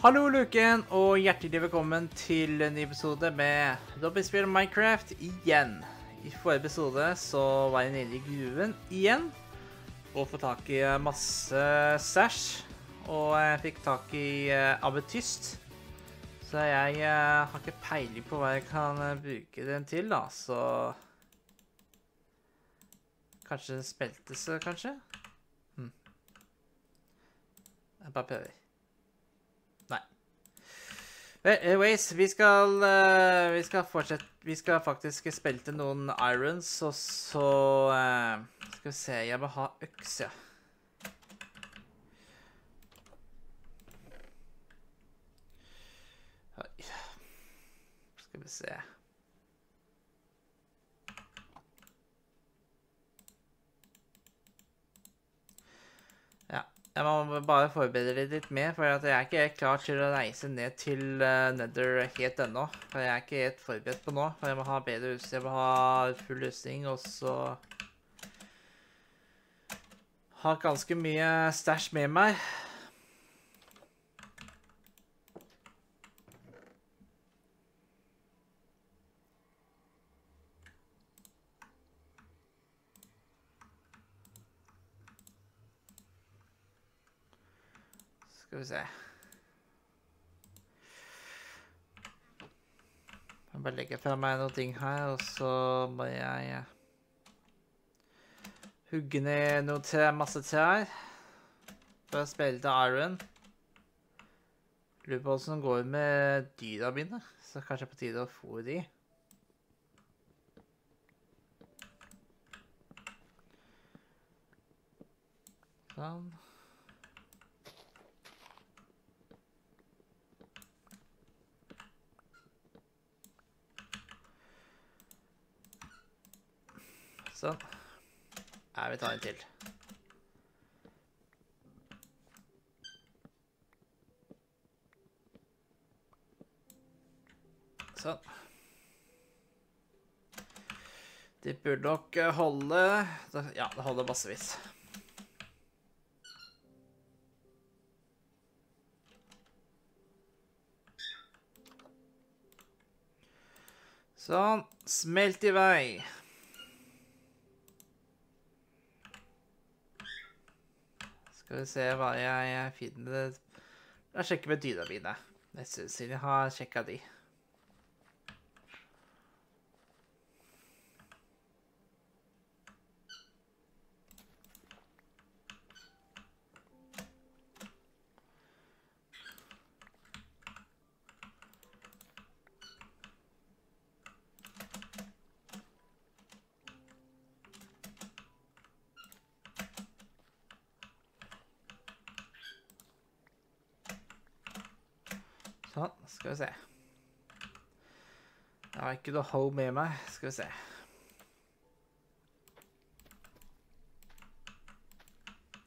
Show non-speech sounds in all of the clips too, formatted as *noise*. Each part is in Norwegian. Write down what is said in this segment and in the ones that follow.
Hallo, Luken, og hjertelig velkommen til en ny episode med Dobbeltspill Minecraft igjen. I forrige episode så var jeg nede i gruven igjen og fikk tak i masse stæsj. Og jeg fikk tak i uh, abetyst, Så jeg uh, har ikke peiling på hva jeg kan uh, bruke den til, da, så Kanskje smeltelse, kanskje? Hm. Jeg bare prøver. Anyways, vi skal, uh, vi skal fortsette. Vi skal faktisk spille til noen irons, og så uh, Skal vi se. Jeg må ha øks, ja. Skal vi se Jeg må bare forberede deg litt mer, for jeg er ikke helt klar til å reise ned til uh, Nether helt ennå. For jeg er ikke helt forberedt på nå, for jeg må ha bedre utstyr, jeg må ha full rustning, og så Har ganske mye stæsj med meg. Skal vi se. Jeg bare legger fra meg noen ting her, og så må jeg eh, hugge ned noe tre, masse trær for å spille til iron. Lurer på hvordan det går med dyra mine, så kanskje det er på tide å fôre de. Sånn. Sånn. Ja, vi tar en til. Sånn. De burde nok holde Ja, det holder massevis. Sånn. Smelt i vei. Skal vi se hva jeg, finner Jeg sjekker med dyna mine. Jeg syns jeg har sjekka de. Sånn, skal vi se. Jeg har ikke noe hoe med meg. Skal vi se.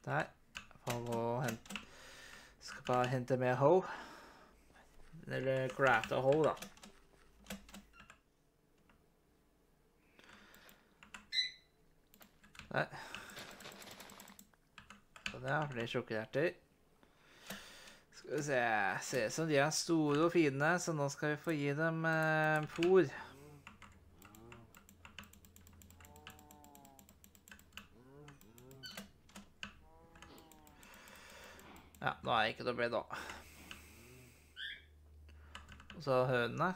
Der. For å hente Skal bare hente mer hoe. Eller crafte hoe, da. Der. Sånn, ja. Flere sukkererter. Skal vi se Ser ut som de er store og fine, så nå skal vi få gi dem eh, fôr. Ja, nå er det ikke noe ble da. Og så hønene.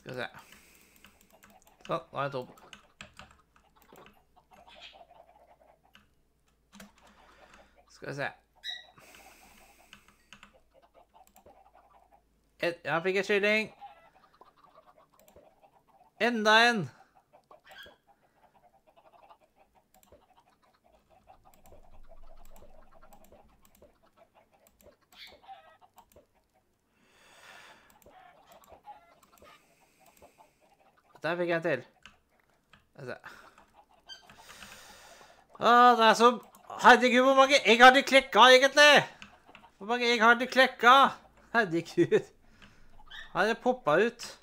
Skal vi se. Tom. Skal vi se. Jeg fikk et kylling. Enda en. Der fikk jeg en til. Ah, det er så Herregud, hvor mange egg har de klekka, egentlig? Hvor mange egg har de klekka? Herregud. Her er det poppa ut.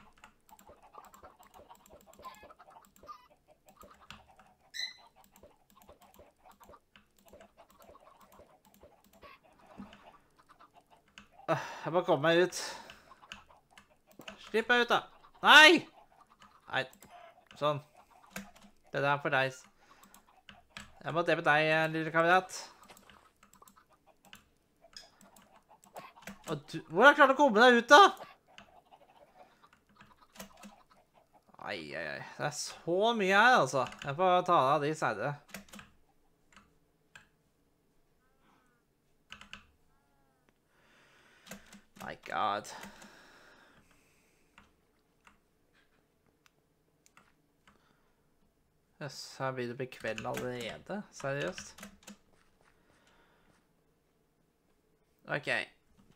Ah, jeg må komme meg ut. Slipp meg ut, da. Nei! Nei. Sånn. Det der er for deg. Jeg må drepe deg, eh, lille kamerat. Du, hvordan klarer du å komme deg ut, da? Ai, ai, ai. Det er så mye her, altså. Jeg får ta av de seinere. My god. Jøss, her blir det bli kveld allerede. Seriøst. OK.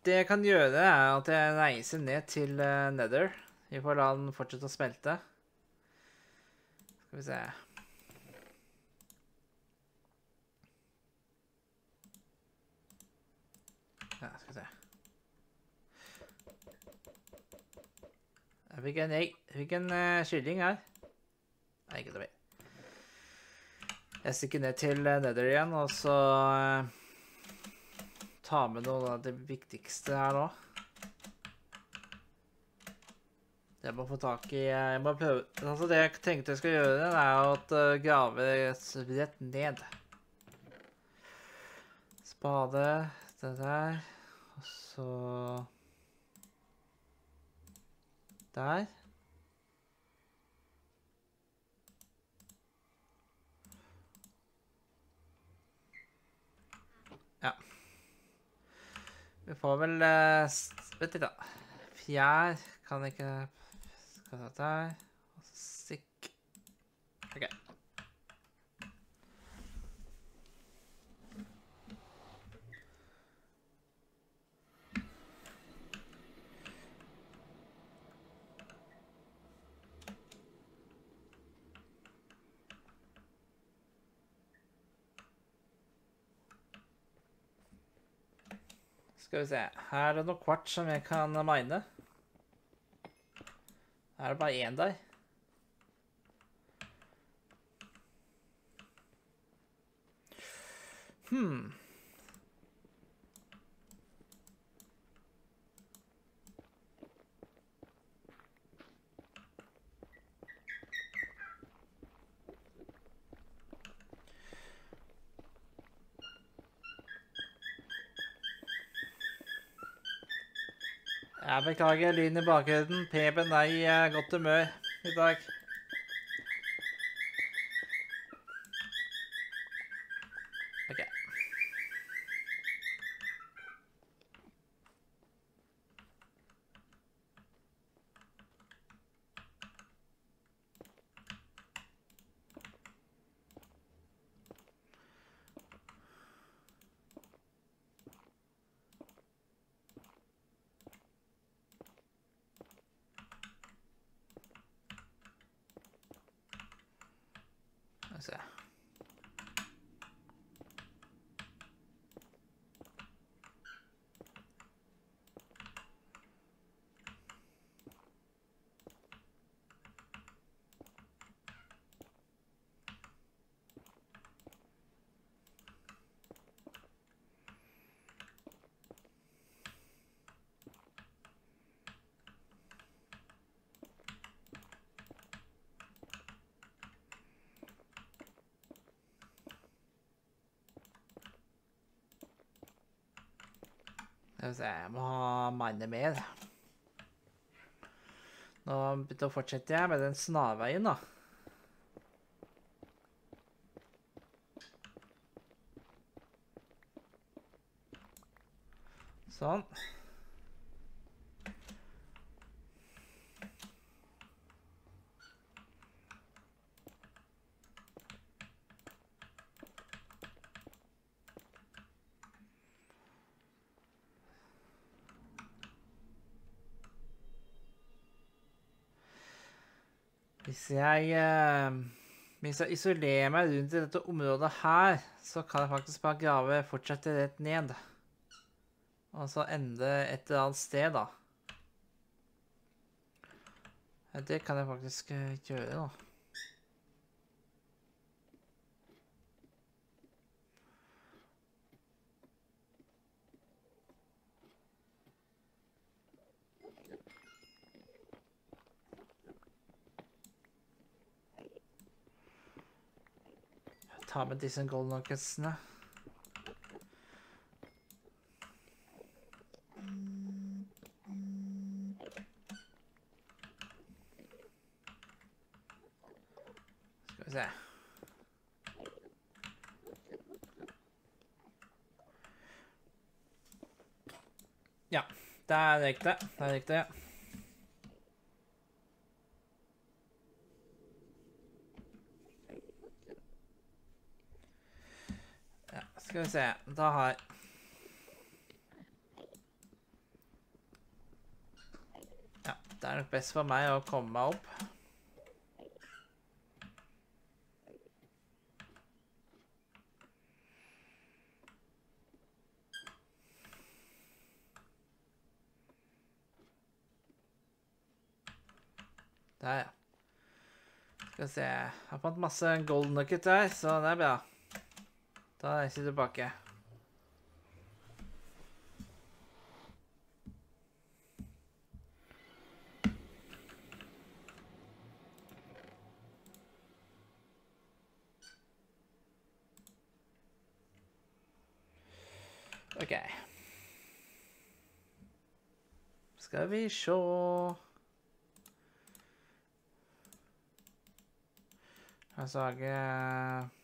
Det jeg kan gjøre, er at jeg reiser ned til uh, Nether. Vi får la den fortsette å smelte. Skal vi se Ja, skal vi se. Jeg fikk en egg. Jeg fikk en uh, kylling her. Nei, ikke mer. Jeg stikker ned til eh, Nether igjen, og så uh, ta med noe av det viktigste her nå. Jeg må få tak i Jeg må prøve Altså, det jeg tenkte jeg skal gjøre, er uh, grave rett ned. Spade, det der, og så Der. Ja. Vi får vel uh, Vent litt, da. Fjær kan ikke Skal ta der Og så stikk. OK. Skal vi se. Her er det noe kvart som jeg kan mine. Her er det bare én der. Hmm. Jeg beklager lyden i bakgrunnen. Preben er i eh, godt humør i dag. OK. Skal vi Skal vi se, jeg må ha mine mer. Nå fortsetter jeg med den snarveien, da. Sånn. Hvis jeg eh, Hvis jeg isolerer meg rundt i dette området her, så kan jeg faktisk bare grave fortsette rett ned. Og så ende et eller annet sted, da. Det kan jeg faktisk eh, gjøre, da. Ta med disse gold nuggetsene. Skal vi se. Ja, der gikk det. Der gikk det. Ja, skal vi se. Da har Ja, det er nok best for meg å komme meg opp. Der, ja. Skal vi se. Jeg har fått masse gold nugget der, så det er bra. Da er jeg ikke tilbake. OK. Skal vi se Jeg sager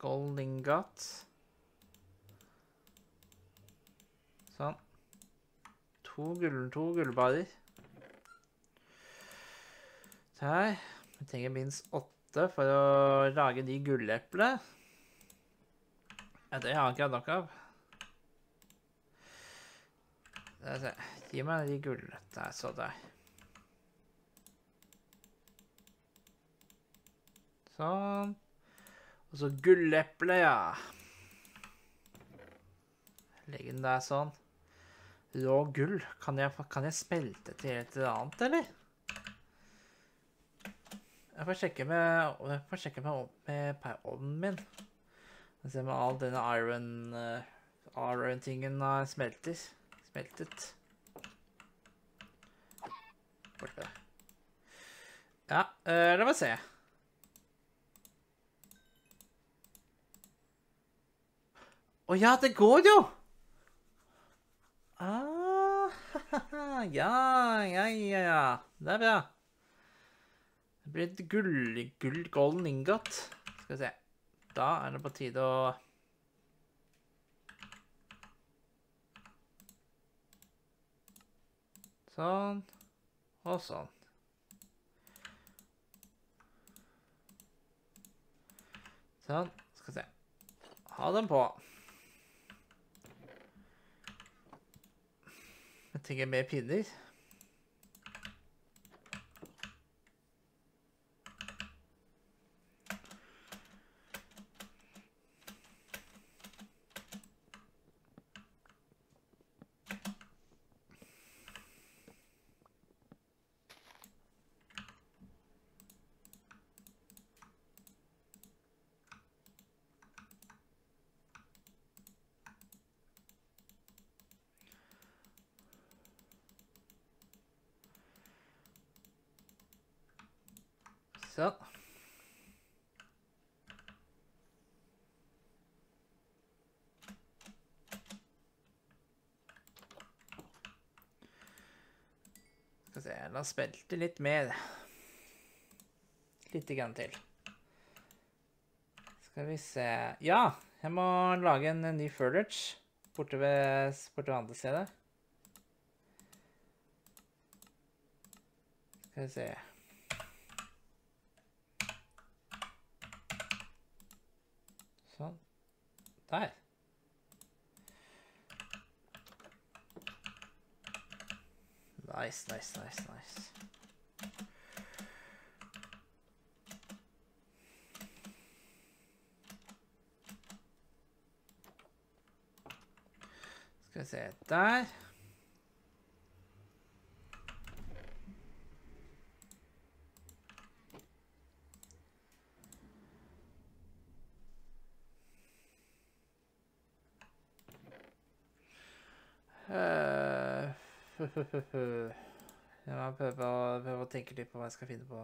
gold ingot. Sånn. To gull, to gullbarer. Der. Vi trenger minst åtte for å lage de gulleplene. Ja, det har jeg ikke hatt nok av. Der, se. Gi meg de gull... Der, så der. Sånn. Og så gulleple, ja. Legge den der sånn. Rå gull. Kan jeg, kan jeg smelte til et eller annet, eller? Jeg får sjekke med, jeg får sjekke med, med ovnen min. Se om all denne iron, uh, iron-tingen har smeltet. Smeltet. Ja, uh, la meg se. Å ja, det går jo! Ah, *laughs* ja, ja, ja, ja. Det er bra. Det blir et gull, gull golden ingot. Skal vi se. Da er det på tide å Sånn. Og sånn. Sånn. Skal vi se. Ha den på. Jeg er mer pinner. Sånn. Skal se, la oss litt mer. Litt grann til. Skal vi se Ja, jeg må lage en ny furlage borte ved, borte ved andre stedet. Skal vi se Sånn. Der. Nice, nice, nice, nice. Skal vi se Der. *laughs* Jeg må prøve å, tenke litt på hva jeg skal finne på.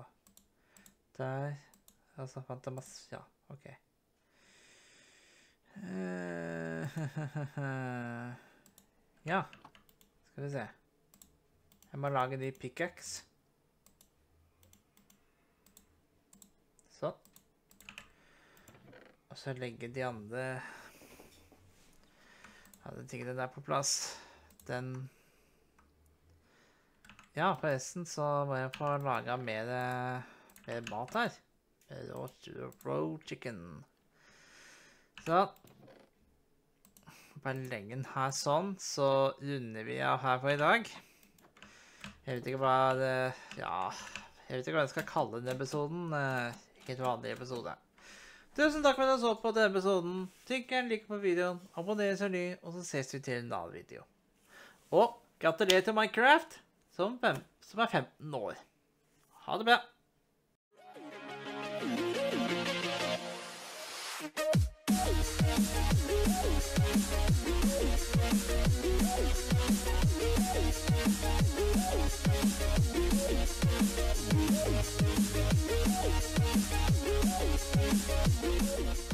Der. Og så fant jeg masse Ja, OK. Eh, *laughs* ja, skal vi se. Jeg må lage de pickaxe. Sånn. Og så legge de andre andre tingene der på plass. Den Ja, forresten så må jeg få laga mer, mer mat her. Raw, raw chicken. Sånn. Bare legg den her sånn, så runder vi av her for i dag. Jeg vet ikke hva Ja, jeg vet ikke hva jeg skal kalle denne episoden. Eh, Ikke en vanlig episode. Tusen takk for at du så på denne episoden. Trykk gjerne like på videoen, abonner så ny, og så ses vi til en annen video. Og gratulerer til Minecraft, som, fem, som er 15 år. Ha det bra. We'll be right back.